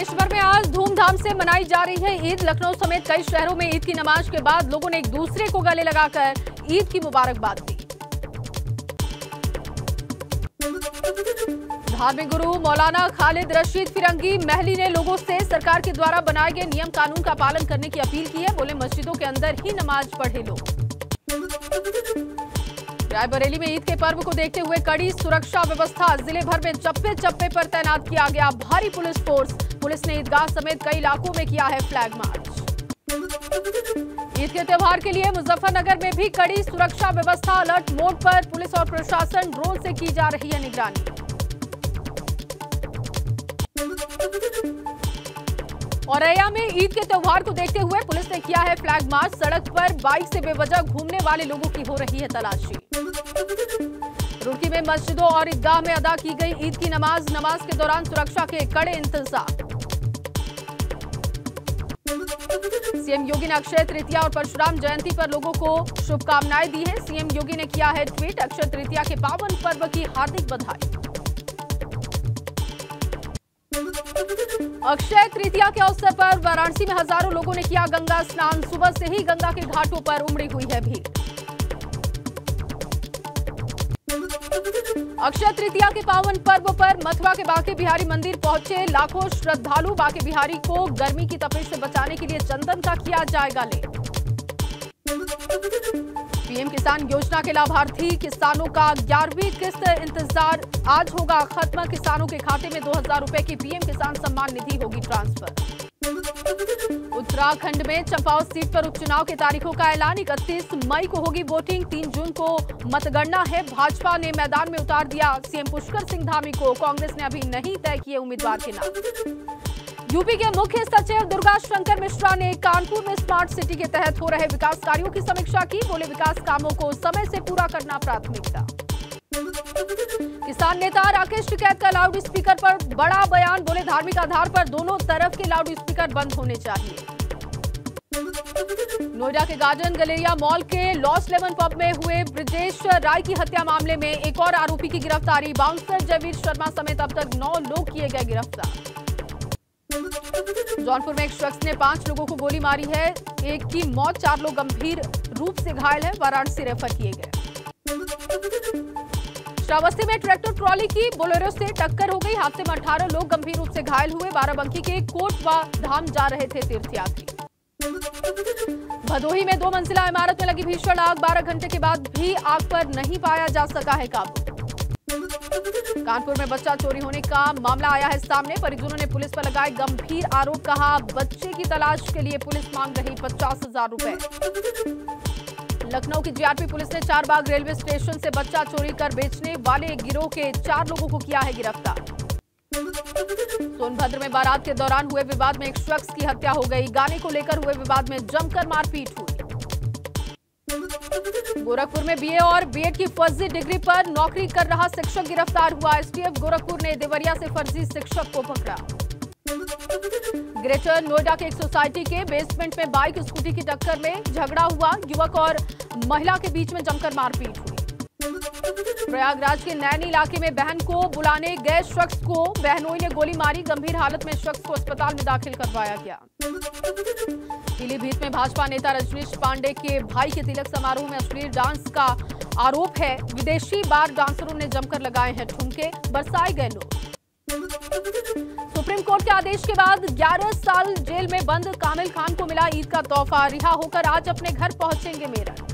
देश भर में आज धूमधाम से मनाई जा रही है ईद। लखनऊ समेत कई शहरों में ईद की नमाज़ के बाद लोगों ने एक दूसरे को गले लगाकर ईद की मुबारकबाद दी। धार्मिक गुरु मौलाना खालिद रशीद फिरंगी महली ने लोगों से सरकार के द्वारा बनाए गए नियम कानून का पालन करने की अपील की है। बोले, मस्जिदों के अंदर ही नमाज़ पढ़े लोग। रायबरेली में ईद के पर्व को देखते हुए कड़ी सुरक्षा व्यवस्था ज़िले भर में चप्पे चप्पे पर तैनात किया गया भारी पुलिस फोर्स। पुलिस ने ईदगाह समेत कई इलाकों में किया है फ्लैग मार्च। ईद के त्यौहार के लिए मुजफ्फरनगर में भी कड़ी सुरक्षा व्यवस्था अलर्ट मोड पर पुलिस और प्रशासन ड्रोन से की जा रही है निगरानी। औरैया में ईद के त्योहार को देखते हुए पुलिस ने किया है फ्लैग मार्च। सड़क पर बाइक से बेवजह घूमने वाले लोगों की हो रही है तलाशी। रुड़की में मस्जिदों और ईदगाह में अदा की गई ईद की नमाज़। नमाज़ के दौरान सुरक्षा के कड़े इंतज़ाम सीएम योगी ने अक्षय तृतीया और परशुराम जयंती पर लोगों को शुभकामनाएँ दी है। सीएम योगी ने किया है ट्वीट। अक्षय तृतीया के पावन पर्व की हार्दिक बधाई। अक्षय तृतीया के अवसर पर वाराणसी में हज़ारों लोगों ने किया गंगा स्नान। सुबह से ही गंगा के घाटों पर उमड़ी हुई है भीड़। अक्षय तृतीया के पावन पर्व पर मथुरा के बांके बिहारी मंदिर पहुँचे। लाखों श्रद्धालु बांके बिहारी को गर्मी की तपिश से बचाने के लिए चंदन का किया जाएगा ले पीएम किसान योजना के लाभार्थी किसानों का ग्यारहवीं किस्त इंतज़ार। आज होगा खत्म। किसानों के खाते में दो हज़ार रूपए की पीएम किसान सम्मान निधि होगी ट्रांसफ़र। उत्तराखंड में चंपावत सीट पर उपचुनाव की तारीखों का ऐलान। इकतीस मई को होगी वोटिंग। तीन जून को मतगणना है। भाजपा ने मैदान में उतार दिया। सीएम पुष्कर सिंह धामी को। कांग्रेस ने अभी नहीं तय किए उम्मीदवार के नाम। यूपी के मुख्य सचिव दुर्गा शंकर मिश्रा ने कानपुर में स्मार्ट सिटी के तहत हो रहे विकास कार्यों की समीक्षा की। बोले, विकास कामों को समय से पूरा करना प्राथमिकता। किसान नेता राकेश टिकैत का लाउड स्पीकर पर बड़ा बयान। बोले, धार्मिक आधार पर दोनों तरफ़ के लाउड स्पीकर बंद होने चाहिए। नोएडा के गार्डन गलेरिया मॉल के लॉस लेमन पब में हुए ब्रजेश राय की हत्या मामले में एक और आरोपी की गिरफ्तारी। बाउंसर जयवीर शर्मा समेत अब तक नौ लोग किए गए गिरफ़्तार। जौनपुर में एक शख्स ने पाँच लोगों को गोली मारी है। एक की मौत, चार लोग गंभीर रूप से घायल है। वाराणसी रेफर किए गए। श्रावस्ती में ट्रैक्टर ट्रॉली की बोलेरो से टक्कर हो गई। हादसे में 18 लोग गंभीर रूप से घायल हुए। बाराबंकी के कोटवा धाम जा रहे थे तीर्थयात्री। भदोही में दो मंजिला इमारत में लगी भीषण आग। 12 घंटे के बाद भी आग पर नहीं पाया जा सका है काबू। कानपुर में बच्चा चोरी होने का मामला आया है सामने। परिजनों ने पुलिस पर लगाए गंभीर आरोप, कहा, बच्चे की तलाश के लिए पुलिस मांग रही पचास हज़ार रुपए। लखनऊ की जीआरपी पुलिस ने चार बाग रेलवे स्टेशन से बच्चा चोरी कर बेचने वाले गिरोह के चार लोगों को किया है गिरफ़्तार। सोनभद्र में बारात के दौरान हुए विवाद में एक शख्स की हत्या हो गई। गाने को लेकर हुए विवाद में जमकर मारपीट हुई। गोरखपुर में बीए और बीएड की फर्जी डिग्री पर नौकरी कर रहा शिक्षक गिरफ़्तार हुआ। एसटीएफ गोरखपुर ने देवरिया से फर्जी शिक्षक को पकड़ा। ग्रेटर नोएडा के एक सोसाइटी के बेसमेंट में बाइक स्कूटी की टक्कर में झगड़ा हुआ। युवक और महिला के बीच में जमकर मारपीट हुई। प्रयागराज के नैनी इलाके में बहन को बुलाने गए शख्स को बहनोई ने गोली मारी, गंभीर हालत में शख्स को अस्पताल में दाखिल करवाया गया। पीलीभीत में भाजपा नेता रजनीश पांडे के भाई के तिलक समारोह में अश्लील डांस का आरोप है। विदेशी बार डांसरों ने जमकर लगाए हैं ठुमके, बरसाए गए लोग। सुप्रीम कोर्ट के आदेश के बाद 11 साल जेल में बंद, कामिल खान को मिला ईद का तोहफा, रिहा होकर आज अपने घर पहुँचेंगे मेरठ।